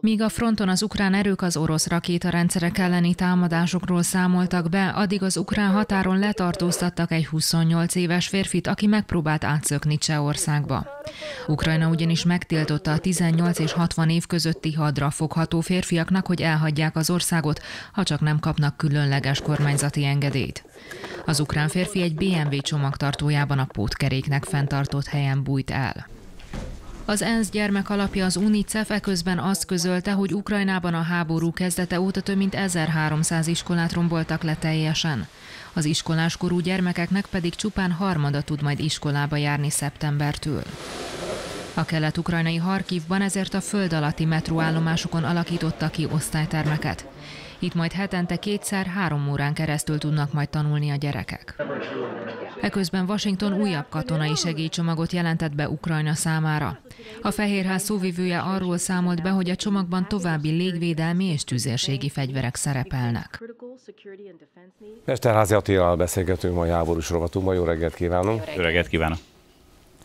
Míg a fronton az ukrán erők az orosz rakétarendszerek elleni támadásokról számoltak be, addig az ukrán határon letartóztattak egy 28 éves férfit, aki megpróbált átszökni Csehországba. Ukrajna ugyanis megtiltotta a 18 és 60 év közötti hadra fogható férfiaknak, hogy elhagyják az országot, ha csak nem kapnak különleges kormányzati engedélyt. Az ukrán férfi egy BMW csomagtartójában a pótkeréknek fenntartott helyen bújt el. Az ENSZ gyermek alapja az UNICEF eközben azt közölte, hogy Ukrajnában a háború kezdete óta több mint 1300 iskolát romboltak le teljesen. Az iskoláskorú gyermekeknek pedig csupán harmada tud majd iskolába járni szeptembertől. A kelet-ukrajnai Harkivban ezért a föld alatti metróállomásokon alakította ki osztálytermeket. Itt majd hetente kétszer három órán keresztül tudnak majd tanulni a gyerekek. Eközben Washington újabb katonai segélycsomagot jelentett be Ukrajna számára. A Fehérház szóvivője arról számolt be, hogy a csomagban további légvédelmi és tüzérségi fegyverek szerepelnek. Mesterházi Attilával beszélgetünk mai háborús rovatunkban. Jó reggelt kívánunk! Jó reggelt kívánok!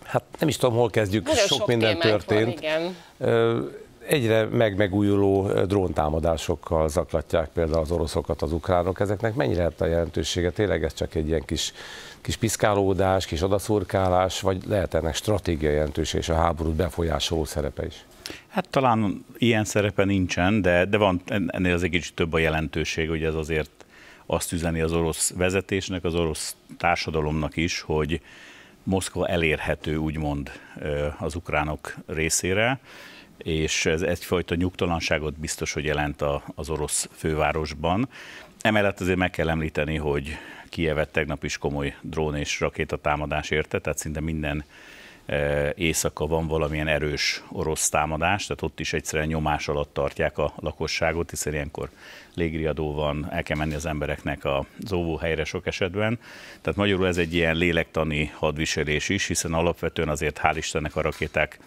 Hát nem is tudom, hol kezdjük, Nagyon sok, minden történt. Van, igen. Egyre megmegújuló dróntámadásokkal zaklatják például az oroszokat az ukránok. Ezeknek mennyire lehet a jelentősége? Tényleg ez csak egy ilyen kis, kis piszkálódás, kis odaszurkálás, vagy lehet ennek stratégiai jelentőség és a háborút befolyásoló szerepe is? Hát talán ilyen szerepe nincsen, de, de van ennél az egy kicsit több a jelentőség, hogy ez azért azt üzeni az orosz vezetésnek, az orosz társadalomnak is, hogy Moszkva elérhető, úgymond az ukránok részére, és ez egyfajta nyugtalanságot biztos, hogy jelent az orosz fővárosban. Emellett azért meg kell említeni, hogy Kievet tegnap is komoly drón és rakétatámadás érte, tehát szinte minden éjszaka van valamilyen erős orosz támadás, tehát ott is egyszerűen nyomás alatt tartják a lakosságot, hiszen ilyenkor légriadó van, el kell menni az embereknek az óvóhelyre sok esetben. Tehát magyarul ez egy ilyen lélektani hadviselés is, hiszen alapvetően azért hál' Istennek a rakéták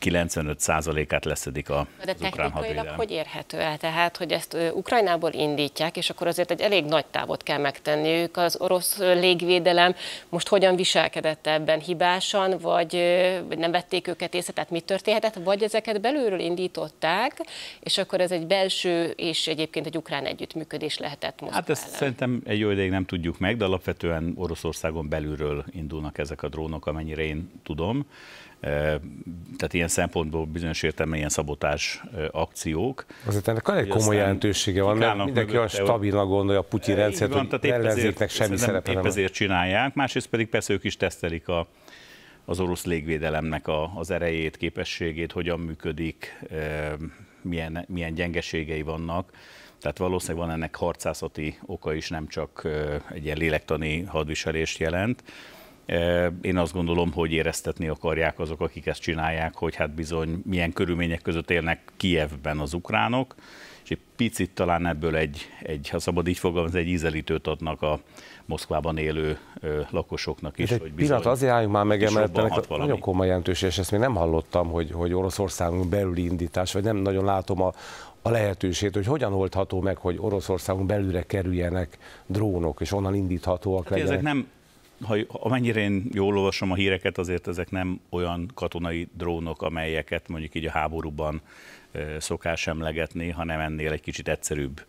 95%-át leszedik a De technikailag hogy érhető el? Tehát, hogy ezt Ukrajnából indítják, és akkor azért egy elég nagy távot kell megtenniük. Az orosz légvédelem most hogyan viselkedett ebben hibásan, vagy, vagy nem vették őket észre, tehát mi történhetett, vagy ezeket belülről indították, és akkor ez egy belső és egyébként egy ukrán együttműködés lehetett most. Hát ezt ellen. szerintem egy jó ideig nem tudjuk meg, de alapvetően Oroszországon belülről indulnak ezek a drónok, amennyire én tudom. Tehát ilyen szempontból bizonyos értelemben ilyen szabotás akciók. Azért ennek egy komoly jelentősége van, mert mindenki olyan stabilnak gondolja a Putyin rendszert, hogy ellenzéknek semmi szerepe nem. Épp ezért csinálják, másrészt pedig persze ők is tesztelik a, az orosz légvédelemnek a, az erejét, képességét, hogyan működik, milyen, milyen gyengeségei vannak. Tehát valószínűleg van ennek harcászati oka is, nem csak egy ilyen lélektani hadviselést jelent. Én azt gondolom, hogy éreztetni akarják azok, akik ezt csinálják, hogy hát bizony milyen körülmények között élnek Kievben az ukránok, és egy picit talán ebből egy, egy ha szabad így fogalmazni, egy ízelítőt adnak a Moszkvában élő ö, lakosoknak is. Egy hogy pillanat, azért álljunk már meg emellett, ennek nagyon komoly jelentőség, és ezt még nem hallottam, hogy, hogy Oroszországon belüli indítás, vagy nem nagyon látom a, a lehetőséget, hogy hogyan oldható meg, hogy Oroszországon belülre kerüljenek drónok, és onnan indíthatóak hát legyenek. Ezek nem ha, amennyire én jól olvasom a híreket, azért ezek nem olyan katonai drónok, amelyeket mondjuk így a háborúban szokás emlegetni, hanem ennél egy kicsit egyszerűbb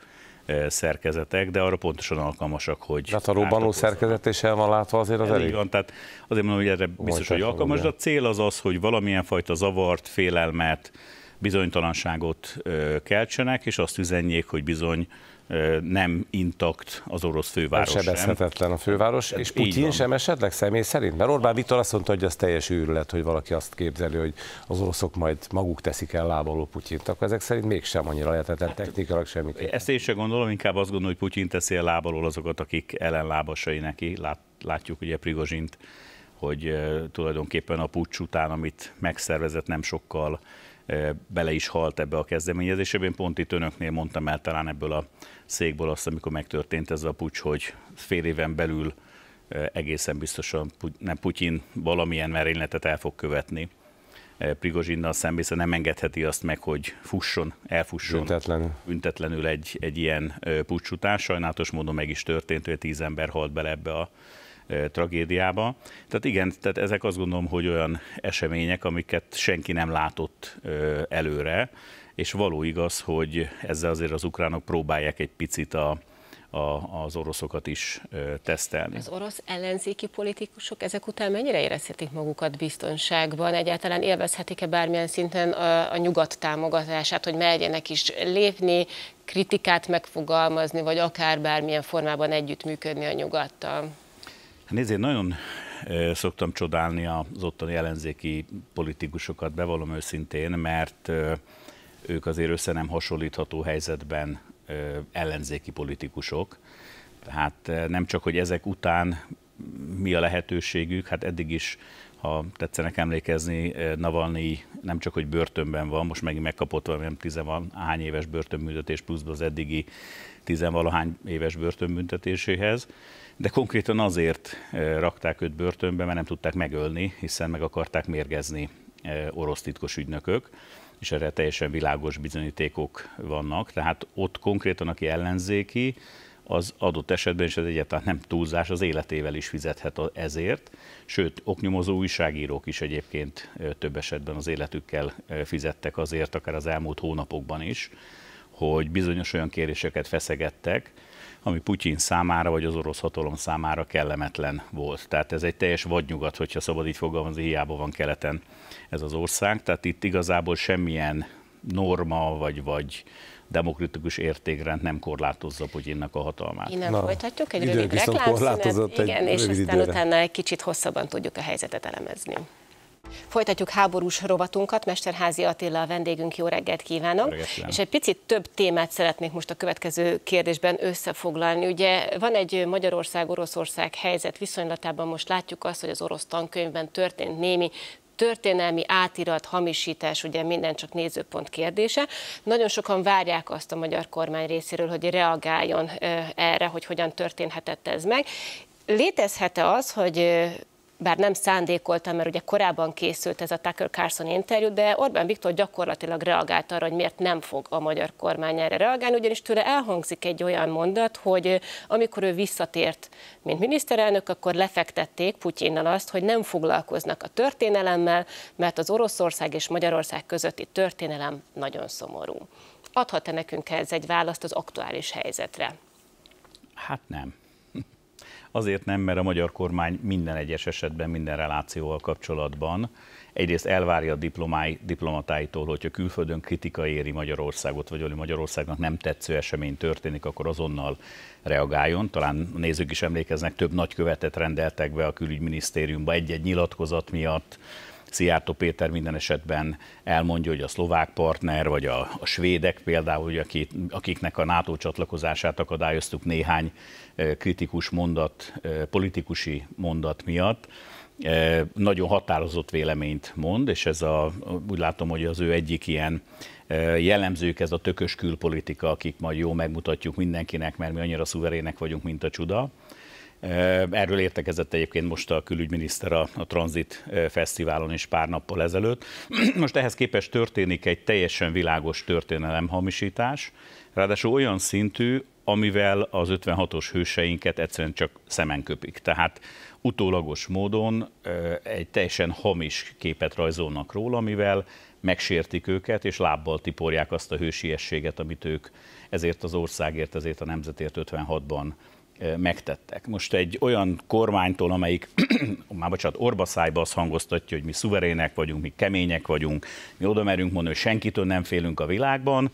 szerkezetek, de arra pontosan alkalmasak, hogy... Tehát a robbanó szerkezet is el van látva azért az elég? Van, tehát azért mondom, hogy erre biztos, hogy alkalmas, de a cél az az, hogy valamilyen fajta zavart, félelmet, bizonytalanságot keltsenek, és azt üzenjék, hogy bizony nem intakt az orosz főváros sem. Sebezhetetlen a főváros, és Putyin sem esetleg személy szerint? Mert Orbán Viktor azt mondta, hogy az teljes őrület, hogy valaki azt képzeli, hogy az oroszok majd maguk teszik el lábaló Putyint, akkor ezek szerint mégsem annyira lehetetlen hát, technikailag semmi. Ezt én sem gondolom, inkább azt gondolom, hogy Putyin teszi el lábalól azokat, akik ellenlábasai neki. Lát, látjuk ugye Prigozsint, hogy tulajdonképpen a pucs után, amit megszervezett nem sokkal, bele is halt ebbe a kezdeményezésbe. Én pont itt önöknél mondtam el talán ebből a székból azt, amikor megtörtént ez a pucs, hogy fél éven belül egészen biztosan nem Putyin valamilyen merényletet el fog követni. Prigozsinnal szemben, hiszen nem engedheti azt meg, hogy fusson, elfusson büntetlenül, büntetlenül egy, egy ilyen pucs után. Sajnálatos módon meg is történt, hogy tíz ember halt bele ebbe a tragédiába. Tehát igen, tehát ezek azt gondolom, hogy olyan események, amiket senki nem látott előre, és való igaz, hogy ezzel azért az ukránok próbálják egy picit a, a, az oroszokat is tesztelni. Az orosz ellenzéki politikusok ezek után mennyire érezhetik magukat biztonságban? Egyáltalán élvezhetik-e bármilyen szinten a, a nyugat támogatását, hogy merjenek is lépni, kritikát megfogalmazni, vagy akár bármilyen formában együttműködni a nyugattal? Nézd, nagyon szoktam csodálni az ottani ellenzéki politikusokat, bevallom őszintén, mert ők azért össze nem hasonlítható helyzetben ellenzéki politikusok. Tehát nem csak, hogy ezek után mi a lehetőségük, hát eddig is, ha tetszenek emlékezni, Navalnyi nem csak, hogy börtönben van, most megint megkapott valami tizenvalahány éves börtönbüntetés pluszban az eddigi tizenvalahány éves börtönbüntetéséhez, de konkrétan azért rakták őt börtönbe, mert nem tudták megölni, hiszen meg akarták mérgezni orosz titkos ügynökök és erre teljesen világos bizonyítékok vannak. Tehát ott konkrétan, aki ellenzéki, az adott esetben, és ez egyáltalán nem túlzás, az életével is fizethet ezért. Sőt, oknyomozó újságírók is egyébként több esetben az életükkel fizettek azért, akár az elmúlt hónapokban is, hogy bizonyos olyan kéréseket feszegettek, ami Putyin számára vagy az orosz hatalom számára kellemetlen volt. Tehát ez egy teljes vadnyugat, hogyha szabad így fogalmazni, hiába van keleten ez az ország. Tehát itt igazából semmilyen norma vagy, vagy demokratikus értékrend nem korlátozza Putyinnak a hatalmát. Innen Na, folytatjuk egy rövid reklámszünet, igen, és aztán időre. utána egy kicsit hosszabban tudjuk a helyzetet elemezni. Folytatjuk háborús rovatunkat, Mesterházi Attila a vendégünk, jó reggelt kívánok! Reggelt, és egy picit több témát szeretnék most a következő kérdésben összefoglalni. Ugye van egy Magyarország-Oroszország helyzet viszonylatában, most látjuk azt, hogy az orosz tankönyvben történt némi történelmi átirat, hamisítás, ugye minden csak nézőpont kérdése. Nagyon sokan várják azt a magyar kormány részéről, hogy reagáljon erre, hogy hogyan történhetett ez meg. Létezhet-e az, hogy bár nem szándékoltam, mert ugye korábban készült ez a Tucker Carlson interjú, de Orbán Viktor gyakorlatilag reagált arra, hogy miért nem fog a magyar kormány erre reagálni, ugyanis tőle elhangzik egy olyan mondat, hogy amikor ő visszatért, mint miniszterelnök, akkor lefektették Putyinnal azt, hogy nem foglalkoznak a történelemmel, mert az Oroszország és Magyarország közötti történelem nagyon szomorú. Adhat-e nekünk ez egy választ az aktuális helyzetre? Hát nem. Azért nem, mert a magyar kormány minden egyes esetben, minden relációval kapcsolatban egyrészt elvárja a diplomái, diplomatáitól, hogyha külföldön kritika éri Magyarországot, vagy hogy Magyarországnak nem tetsző esemény történik, akkor azonnal reagáljon. Talán a nézők is emlékeznek, több nagykövetet rendeltek be a külügyminisztériumba egy-egy nyilatkozat miatt, Szijjártó Péter minden esetben elmondja, hogy a szlovák partner, vagy a, a svédek például, hogy akik, akiknek a NATO csatlakozását akadályoztuk néhány kritikus mondat, politikusi mondat miatt, nagyon határozott véleményt mond, és ez a, úgy látom, hogy az ő egyik ilyen jellemzők ez a tökös külpolitika, akik majd jó megmutatjuk mindenkinek, mert mi annyira szuverének vagyunk, mint a csuda. Erről értekezett egyébként most a külügyminiszter a, a Transit Fesztiválon is pár nappal ezelőtt. Most ehhez képest történik egy teljesen világos történelemhamisítás, ráadásul olyan szintű, amivel az 56-os hőseinket egyszerűen csak szemen köpik. Tehát utólagos módon egy teljesen hamis képet rajzolnak róla, amivel megsértik őket, és lábbal tiporják azt a hősiességet, amit ők ezért az országért, ezért a nemzetért 56-ban megtettek. Most egy olyan kormánytól, amelyik, már bocsánat, orbaszájba azt hangoztatja, hogy mi szuverének vagyunk, mi kemények vagyunk, mi oda merünk mondani, hogy senkitől nem félünk a világban,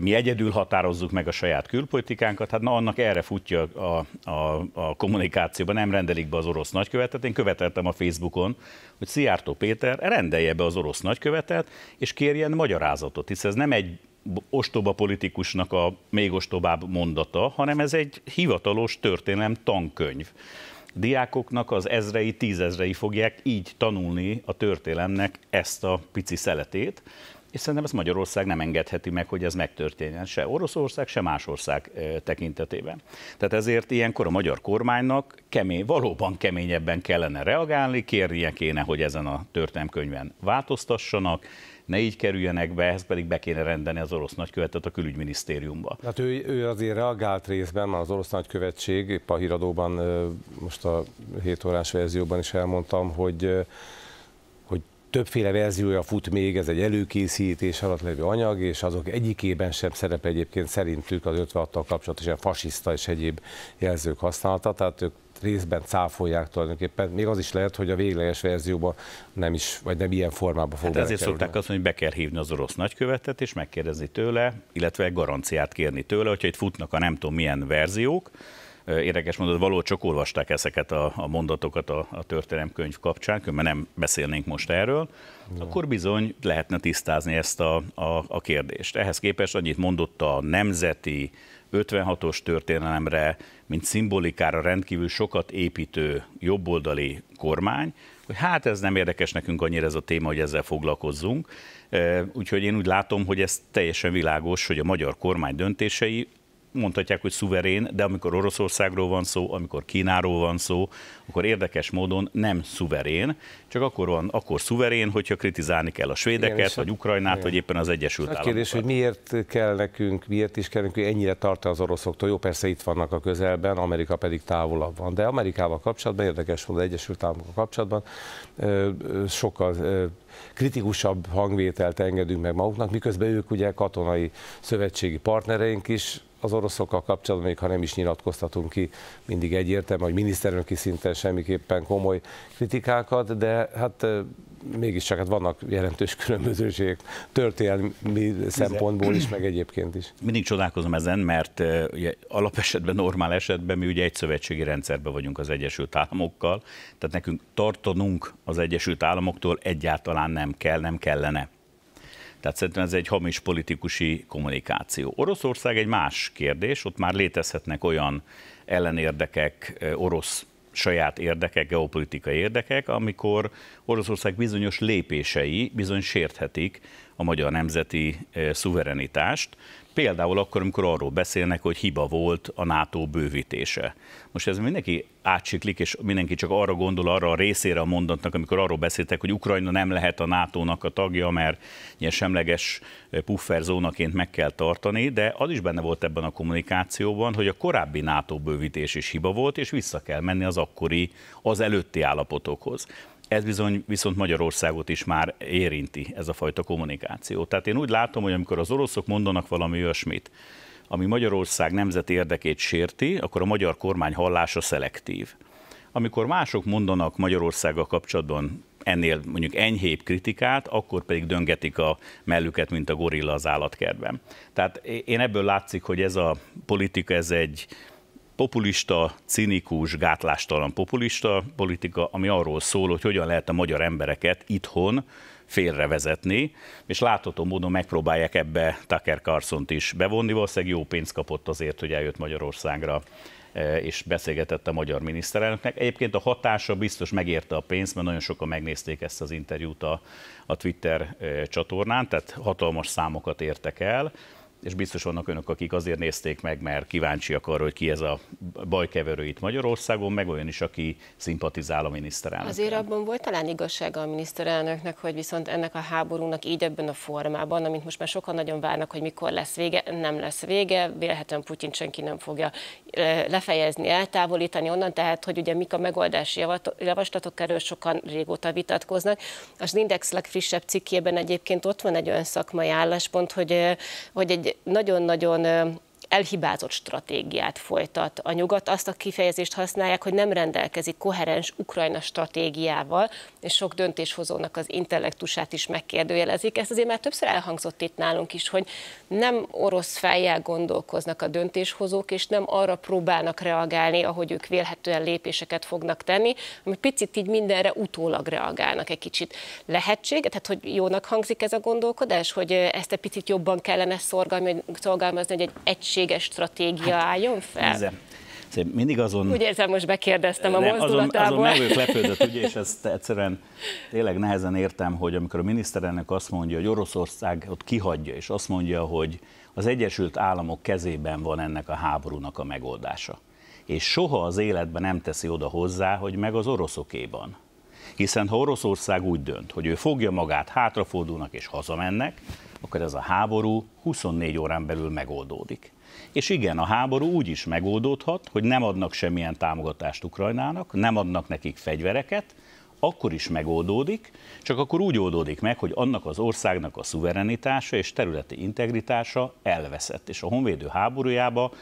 mi egyedül határozzuk meg a saját külpolitikánkat, hát na annak erre futja a, a, a kommunikációban, nem rendelik be az orosz nagykövetet. Én követeltem a Facebookon, hogy Szijjártó Péter rendelje be az orosz nagykövetet, és kérjen magyarázatot, hisz ez nem egy ostoba politikusnak a még ostobább mondata, hanem ez egy hivatalos történelem tankönyv. Diákoknak az ezrei, tízezrei fogják így tanulni a történelemnek ezt a pici szeletét, és szerintem ezt Magyarország nem engedheti meg, hogy ez megtörténjen, se Oroszország, se más ország tekintetében. Tehát ezért ilyenkor a magyar kormánynak kemény, valóban keményebben kellene reagálni, kérnie kéne, hogy ezen a történelmkönyven változtassanak, ne így kerüljenek be, ehhez pedig be kéne rendeni az orosz nagykövetet a külügyminisztériumba. Hát ő, ő azért reagált részben, az orosz nagykövetség, épp a híradóban, most a 7 órás verzióban is elmondtam, hogy többféle verziója fut még, ez egy előkészítés alatt levő anyag, és azok egyikében sem szerepel egyébként szerintük az 56-tal kapcsolatos ilyen fasiszta és egyéb jelzők használata, tehát ők részben cáfolják tulajdonképpen. Még az is lehet, hogy a végleges verzióban nem is, vagy nem ilyen formában fog hát ezért szokták azt mondani, hogy be kell hívni az orosz nagykövetet, és megkérdezni tőle, illetve garanciát kérni tőle, hogyha itt futnak a nem tudom milyen verziók, Érdekes mondod, való csak olvasták ezeket a, a mondatokat a, a történelemkönyv kapcsán, mert nem beszélnénk most erről, ja. akkor bizony lehetne tisztázni ezt a, a, a kérdést. Ehhez képest annyit mondott a nemzeti 56-os történelemre, mint szimbolikára rendkívül sokat építő jobboldali kormány, hogy hát ez nem érdekes nekünk annyira ez a téma, hogy ezzel foglalkozzunk. Úgyhogy én úgy látom, hogy ez teljesen világos, hogy a magyar kormány döntései mondhatják, hogy szuverén, de amikor Oroszországról van szó, amikor Kínáról van szó, akkor érdekes módon nem szuverén, csak akkor van, akkor szuverén, hogyha kritizálni kell a svédeket, igen, vagy Ukrajnát, igen. vagy éppen az Egyesült Államokat. kérdés, hogy miért kell nekünk, miért is kell nekünk ennyire tartani az oroszoktól. Jó, persze itt vannak a közelben, Amerika pedig távolabb van, de Amerikával kapcsolatban, érdekes módon az Egyesült Államokkal kapcsolatban sokkal kritikusabb hangvételt engedünk meg maguknak, miközben ők ugye katonai szövetségi partnereink is, az oroszokkal kapcsolatban, még ha nem is nyilatkoztatunk ki mindig egyértelmű, hogy miniszterelnöki szinten semmiképpen komoly kritikákat, de hát mégiscsak hát vannak jelentős különbözőségek történelmi szempontból is, meg egyébként is. Mindig csodálkozom ezen, mert ugye, alapesetben, normál esetben mi ugye egy szövetségi rendszerben vagyunk az Egyesült Államokkal, tehát nekünk tartanunk az Egyesült Államoktól egyáltalán nem kell, nem kellene. Tehát szerintem ez egy hamis politikusi kommunikáció. Oroszország egy más kérdés, ott már létezhetnek olyan ellenérdekek, orosz saját érdekek, geopolitikai érdekek, amikor Oroszország bizonyos lépései bizony sérthetik a magyar nemzeti szuverenitást, Például akkor, amikor arról beszélnek, hogy hiba volt a NATO bővítése. Most ez mindenki átsiklik, és mindenki csak arra gondol, arra a részére a mondatnak, amikor arról beszéltek, hogy Ukrajna nem lehet a NATO-nak a tagja, mert ilyen semleges pufferzónaként meg kell tartani, de az is benne volt ebben a kommunikációban, hogy a korábbi NATO bővítés is hiba volt, és vissza kell menni az akkori, az előtti állapotokhoz. Ez bizony viszont Magyarországot is már érinti, ez a fajta kommunikáció. Tehát én úgy látom, hogy amikor az oroszok mondanak valami olyasmit, ami Magyarország nemzeti érdekét sérti, akkor a magyar kormány hallása szelektív. Amikor mások mondanak Magyarországgal kapcsolatban ennél mondjuk enyhébb kritikát, akkor pedig döngetik a mellüket, mint a gorilla az állatkertben. Tehát én ebből látszik, hogy ez a politika, ez egy populista, cinikus, gátlástalan populista politika, ami arról szól, hogy hogyan lehet a magyar embereket itthon félrevezetni, és látható módon megpróbálják ebbe Tucker carlson is bevonni, valószínűleg jó pénzt kapott azért, hogy eljött Magyarországra e, és beszélgetett a magyar miniszterelnöknek. Egyébként a hatása biztos megérte a pénzt, mert nagyon sokan megnézték ezt az interjút a, a Twitter e, csatornán, tehát hatalmas számokat értek el és biztos vannak önök, akik azért nézték meg, mert kíváncsiak arra, hogy ki ez a bajkeverő itt Magyarországon, meg olyan is, aki szimpatizál a miniszterelnök. Azért abban volt talán igazsága a miniszterelnöknek, hogy viszont ennek a háborúnak így ebben a formában, amit most már sokan nagyon várnak, hogy mikor lesz vége, nem lesz vége, vélhetően Putyin senki nem fogja lefejezni, eltávolítani onnan, tehát hogy ugye mik a megoldási javaslatok, erről sokan régóta vitatkoznak. Az Index legfrissebb cikkében egyébként ott van egy olyan szakmai álláspont, hogy, hogy egy nagyon-nagyon elhibázott stratégiát folytat a nyugat. Azt a kifejezést használják, hogy nem rendelkezik koherens Ukrajna stratégiával, és sok döntéshozónak az intellektusát is megkérdőjelezik. Ez azért már többször elhangzott itt nálunk is, hogy nem orosz fejjel gondolkoznak a döntéshozók, és nem arra próbálnak reagálni, ahogy ők vélhetően lépéseket fognak tenni, ami picit így mindenre utólag reagálnak egy kicsit. Lehetség, tehát hogy jónak hangzik ez a gondolkodás, hogy ezt egy picit jobban kellene szorgalmazni, hogy egy egység egységes stratégia hát, álljon fel? Nézem. Szóval mindig azon... Úgy érzem, most bekérdeztem a mozdulatából. Azon, azon meg lepődött, ugye, és ezt egyszerűen tényleg nehezen értem, hogy amikor a miniszterelnök azt mondja, hogy Oroszország ott kihagyja, és azt mondja, hogy az Egyesült Államok kezében van ennek a háborúnak a megoldása. És soha az életben nem teszi oda hozzá, hogy meg az oroszokéban. Hiszen ha Oroszország úgy dönt, hogy ő fogja magát, hátrafordulnak és hazamennek, akkor ez a háború 24 órán belül megoldódik. És igen, a háború úgy is megoldódhat, hogy nem adnak semmilyen támogatást Ukrajnának, nem adnak nekik fegyvereket, akkor is megoldódik, csak akkor úgy oldódik meg, hogy annak az országnak a szuverenitása és területi integritása elveszett, és a honvédő háborújába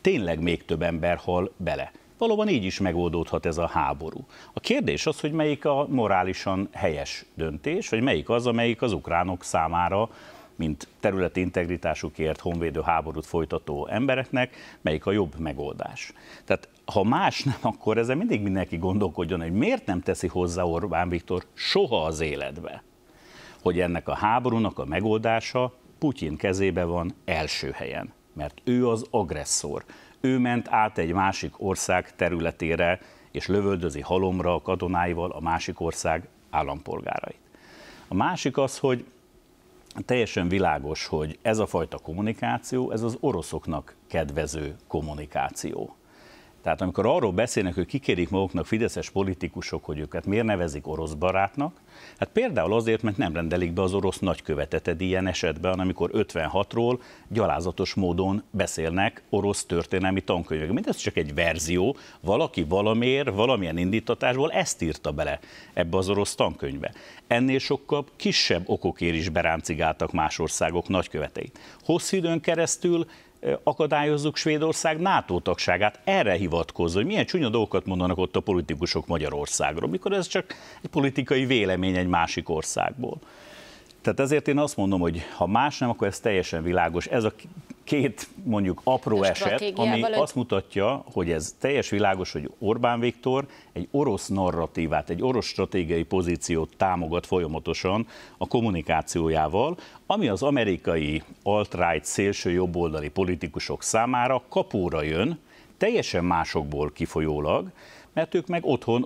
tényleg még több ember hal bele. Valóban így is megoldódhat ez a háború. A kérdés az, hogy melyik a morálisan helyes döntés, vagy melyik az, amelyik az ukránok számára mint területi integritásukért honvédő háborút folytató embereknek, melyik a jobb megoldás. Tehát ha más nem, akkor ezzel mindig mindenki gondolkodjon, hogy miért nem teszi hozzá Orbán Viktor soha az életbe, hogy ennek a háborúnak a megoldása Putyin kezébe van első helyen, mert ő az agresszor. Ő ment át egy másik ország területére, és lövöldözi halomra a katonáival a másik ország állampolgárait. A másik az, hogy teljesen világos, hogy ez a fajta kommunikáció, ez az oroszoknak kedvező kommunikáció. Tehát amikor arról beszélnek, hogy kikérik maguknak fideszes politikusok, hogy őket miért nevezik orosz barátnak, hát például azért, mert nem rendelik be az orosz nagyköveteted ilyen esetben, amikor 56-ról gyalázatos módon beszélnek orosz történelmi tankönyvek. Mindez csak egy verzió, valaki valamiért, valamilyen indítatásból ezt írta bele ebbe az orosz tankönyvbe. Ennél sokkal kisebb okokért is beráncigáltak más országok nagyköveteit. Hosszú időn keresztül akadályozzuk Svédország NATO tagságát. Erre hivatkozva, hogy milyen csúnya dolgokat mondanak ott a politikusok Magyarországról, mikor ez csak egy politikai vélemény egy másik országból. Tehát ezért én azt mondom, hogy ha más nem, akkor ez teljesen világos. Ez a két mondjuk apró eset, ami azt mutatja, hogy ez teljes világos, hogy Orbán Viktor egy orosz narratívát, egy orosz stratégiai pozíciót támogat folyamatosan a kommunikációjával, ami az amerikai alt-right szélső jobboldali politikusok számára kapóra jön, teljesen másokból kifolyólag, mert ők meg otthon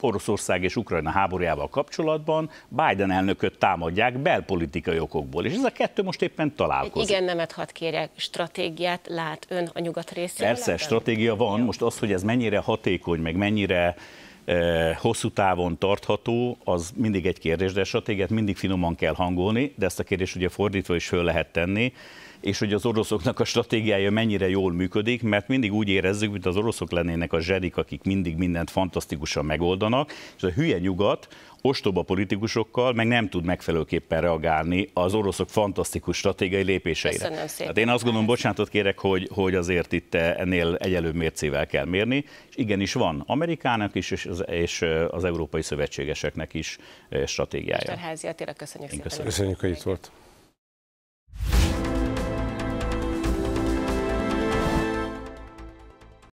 Oroszország és Ukrajna háborújával kapcsolatban Biden elnököt támadják belpolitikai okokból, és ez a kettő most éppen találkozik. Igen nemet hadd kérjek, stratégiát lát ön a nyugat részéről? Persze, ebben? stratégia van, most az, hogy ez mennyire hatékony, meg mennyire eh, hosszú távon tartható, az mindig egy kérdés, de a stratégiát mindig finoman kell hangolni, de ezt a kérdést ugye fordítva is föl lehet tenni és hogy az oroszoknak a stratégiája mennyire jól működik, mert mindig úgy érezzük, mint az oroszok lennének a zsedik, akik mindig mindent fantasztikusan megoldanak, és a hülye nyugat ostoba politikusokkal meg nem tud megfelelőképpen reagálni az oroszok fantasztikus stratégiai lépéseire. Hát én azt gondolom, bocsánatot kérek, hogy, hogy azért itt ennél egyelőbb mércével kell mérni, és igenis van Amerikának is, és az, és az európai szövetségeseknek is stratégiája. Mester Házi Attila, köszönjük szépen. Köszönjük, hogy itt volt.